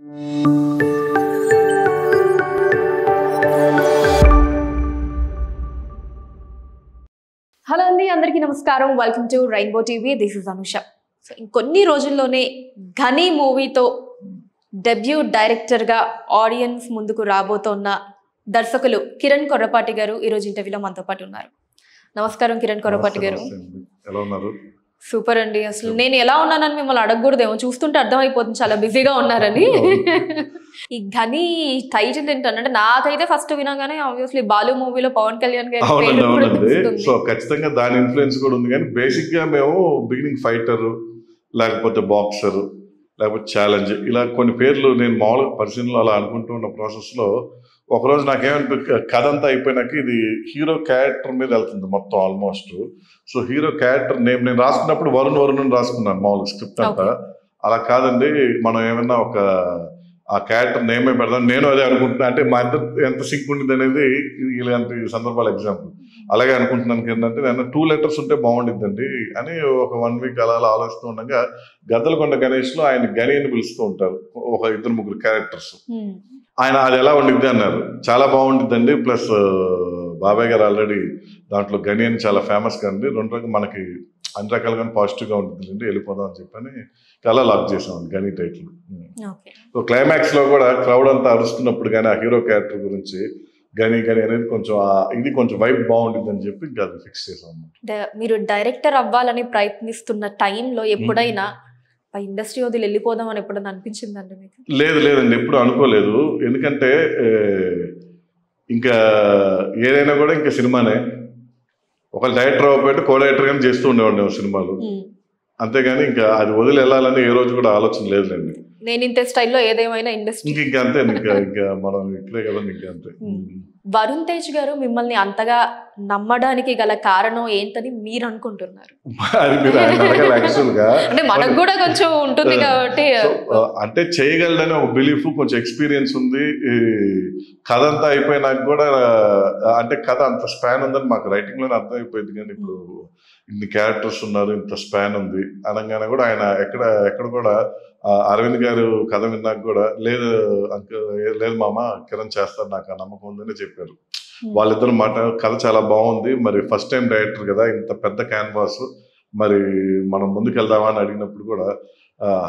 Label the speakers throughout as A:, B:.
A: Hello అండి అందరికీ నమస్కారం. Welcome to rainbow TV this is Anusha so ఇంకొన్ని రోజుల్లోనే ఘనీ మూవీతో డెబ్యూ డైరెక్టర్గా ఆడియన్స్ ముందుకు రాబోతోన్న దర్శకులు కిరణ్ కొర్రపాటి గారు ఈరోజు ఇంటర్వ్యూలో మనతో పాటు ఉన్నారు. నమస్కారం కిరణ్ కొర్రపాటి గారు.
B: ఎలా ఉన్నారు?
A: సూపర్ అండి. అసలు నేను ఎలా ఉన్నానని మిమ్మల్ని అడగకూడదేమో. చూస్తుంటే అర్థమైపోతుంది. చాలా బిజీగా ఉన్నారని. ఈ ఘనీ టైటిల్ ఏంటంటే నాకైతే ఫస్ట్ వినగానే ఆబ్వియస్లీ బాలు మూవీలో పవన్ కళ్యాణ్ గారి.
B: సో ఖచ్చితంగా దాని ఇన్ఫ్లుయెన్స్ కూడా ఉంది. కానీ బేసిక్గా మేము బిగినింగ్ ఫైటర్ లేకపోతే బాక్సర్ లేకపోతే ఛాలెంజ్ ఇలా కొన్ని పేర్లు నేను మామూలుగా పరిశీలనలో అలా అనుకుంటూ ఉన్న ప్రాసెస్లో ఒకరోజు నాకేమనిపి కథ అంతా అయిపోయినాక ఇది హీరో క్యారెక్టర్ మీద వెళ్తుంది మొత్తం almost. So hero character name నేను రాసుకున్నప్పుడు వరుణ్ వరుణ్ అని రాసుకున్నాను మామూలుగా స్క్రిప్ట్ అంతా. అలా కాదండి మనం ఏమన్నా ఒక ఆ క్యారెక్టర్ నేమే పెడదాం నేను అదే అనుకుంటున్నా. అంటే మా ఇద్దరు ఎంత సింక్ ఉండింది అనేది ఇలాంటి సందర్భాలు ఎగ్జాంపుల్. అలాగే అనుకుంటున్నాను ఏంటంటే నేను టూ లెటర్స్ ఉంటే బాగుండిద్దండి అని ఒక వన్ వీక్ అలా అలా ఆలోచిస్తూ ఉండగా గద్దలకొండ గణేష్లో ఆయన గని అని పిలుస్తూ ఉంటారు. ఒక ఇద్దరు ముగ్గురు క్యారెక్టర్స్. ఆయన అది ఎలా ఉండిద్ది అన్నారు. చాలా బాగుండిద్దండి. ప్లస్ బాబాయ్ గారు ఆల్రెడీ దాంట్లో గని అని చాలా ఫేమస్ కండి రెండు రకాల మనకి అన్ని రకాలుగా పాజిటివ్గా ఉంటుంది వెళ్ళిపోదాం అని చెప్పని అలా లాక్ చేసాం గని టైటిల్ సో క్లైమాక్స్లో కూడా క్రౌడ్ అంతా అరుస్తున్నప్పుడు కానీ ఆ హీరో క్యారెక్టర్ గురించి గని గని అనేది కొంచెం ఇది కొంచెం వైబ్ బాగుంటుంది అని చెప్పి అది ఫిక్స్ చేసాం
A: మీరు డైరెక్టర్ అవ్వాలని ప్రయత్నిస్తున్న టైంలో ఎప్పుడైనా ఆ ఇండస్ట్రీ వదిలి వెళ్ళిపోదాం అని ఎప్పుడైనా అనిపించిందండి మీకు?
B: లేదు లేదండి. ఎప్పుడు అనుకోలేదు. ఎందుకంటే ఇంకా ఏదైనా కూడా ఇంకా సినిమానే. ఒక డైరెక్టర్ అవ్వకపోతే కో డైరెక్టర్ కానీ చేస్తూ ఉండేవాడిని సినిమాలు. అంతేగాని ఇంకా అది వదిలి వెళ్ళాలని ఏ రోజు కూడా ఆలోచన లేదులేండి.
A: నేను ఇంతే స్టైల్లో ఏదేమైనా ఇండస్ట్రీ.
B: ఇంక ఇంకా అంతే ఇంకా ఇంకా మనం ఇక్కడే కదా ఇంకా అంతే.
A: వరుణ్ తేజ్ గారు మిమ్మల్ని అంతగా నమ్మడానికి గల కారణం ఏంటని మీరు అనుకుంటున్నారు? అంటే మనకు కూడా కొంచెం ఉంటుంది కాబట్టి
B: అంటే చేయగలడని ఒక బిలీఫ్ కొంచెం ఎక్స్పీరియన్స్ ఉంది. ఈ కథ అంతా అయిపోయినాక కూడా అంటే కథ అంత స్పాన్ ఉందని మాకు రైటింగ్లోనే అర్థమైపోయింది. కానీ ఇప్పుడు ఇన్ని క్యారెక్టర్స్ ఉన్నారు ఇంత స్పాన్ ఉంది అనగానే కూడా ఆయన ఎక్కడ ఎక్కడ కూడా అరవింద్ గారు కథ విన్నాక కూడా లేదు అంక లేదు మామ కిరణ్ చేస్తారు నాకు ఆ నమ్మకం ఉందని చెప్పారు. వాళ్ళిద్దరు మాట కథ చాలా బాగుంది. మరి ఫస్ట్ టైం డైరెక్టర్ కదా ఇంత పెద్ద క్యాన్వాస్ మరి మనం ముందుకెళ్దామా అని అడిగినప్పుడు కూడా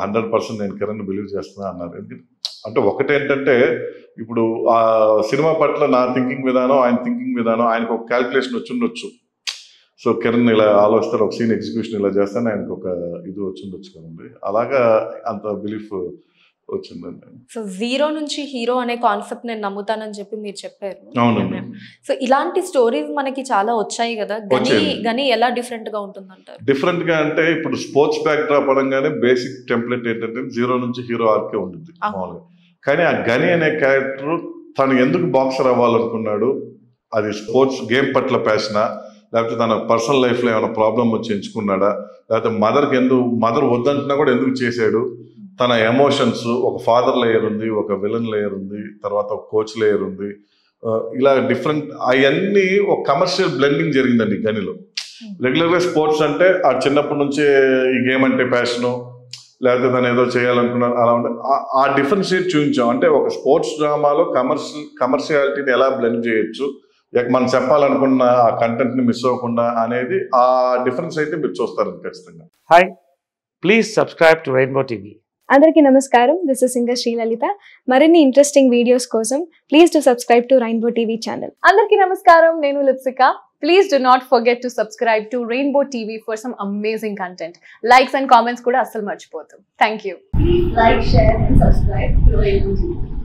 B: హండ్రెడ్ పర్సెంట్ నేను కిరణ్ బిలీవ్ చేస్తున్నా అన్నారు. ఎందుకంటే అంటే ఒకటేంటంటే ఇప్పుడు ఆ సినిమా పట్ల నా థింకింగ్ విధానం ఆయన థింకింగ్ విధానం ఆయనకు ఒక క్యాల్కులేషన్ వచ్చిండొచ్చు సో కిరణ్ ఇలా ఆలోచిస్తారు ఒక సీన్ ఎగ్జిక్యూషన్ ఇలా చేస్తాను ఆయనకు ఒక ఇది వచ్చిండొచ్చు కదండి. అలాగా అంత బిలీఫ్ వచ్చిందండి
A: సో జీరో నుంచి హీరో అనే కాన్సెప్ట్ నేను నమ్ముతానని చెప్పి మీరు చెప్పారు.
B: అవునండి
A: సో ఇలాంటి స్టోరీస్ మనకి చాలా వచ్చాయి కదా. గని. గని ఎలా డిఫరెంట్గా ఉంటుందంటారు?
B: డిఫరెంట్గా అంటే ఇప్పుడు స్పోర్ట్స్ బ్యాక్ డ్రాప్ అనగానే బేసిక్ టెంప్లెట్ ఏంటంటే జీరో నుంచి హీరో ఆర్కే ఉంటుంది. మామూలుగా. కానీ ఆ గని అనే క్యారెక్టర్ తను ఎందుకు బాక్సర్ అవ్వాలనుకున్నాడు? అది స్పోర్ట్స్ గేమ్ పట్ల ప్యాషనా లేకపోతే తన పర్సనల్ లైఫ్లో ఏమైనా ప్రాబ్లం వచ్చి ఎంచుకున్నాడా? లేకపోతే మదర్కి ఎందుకు మదర్ వద్దంటున్నా కూడా ఎందుకు చేశాడు? తన ఎమోషన్స్ ఒక ఫాదర్ లేయర్ ఉంది ఒక విలన్ లేయర్ ఉంది తర్వాత ఒక కోచ్ లేయర్ ఉంది. ఇలా డిఫరెంట్ అవన్నీ ఒక కమర్షియల్ బ్లెండింగ్ జరిగిందండి గనిలో. రెగ్యులర్గా స్పోర్ట్స్ అంటే ఆ చిన్నప్పటి నుంచే ఈ గేమ్ అంటే ప్యాషను లేకపోతే తను ఏదో చేయాలనుకున్నాను అలా ఉంటే ఆ- డిఫరెన్షియేట్ చూపించాం. అంటే ఒక స్పోర్ట్స్ డ్రామాలో కమర్షియల్ కమర్షియాలిటీని ఎలా బ్లెండ్ చేయొచ్చు ఇక మనం చెప్పాలనుకున్న ఆ కంటెంట్ని మిస్ అవ్వకుండా అనేది ఆ డిఫరెన్స్ అయితే మీరు చూస్తారు ఖచ్చితంగా.
C: Hi please subscribe to Rainbow TV
D: అందరికీ నమస్కారం. దిస్ ఇస్ సింగర్ శ్రీలలిత మరిన్ని ఇంట్రెస్టింగ్ వీడియోస్ కోసం please to subscribe to Rainbow TV channel
E: అందరికీ నమస్కారం. నేను Lipsika. Please do not forget to subscribe to Rainbow TV for some amazing content likes and comments కూడా అస్సలు మర్చిపోతాం thank you
F: subscribe to Rainbow TV.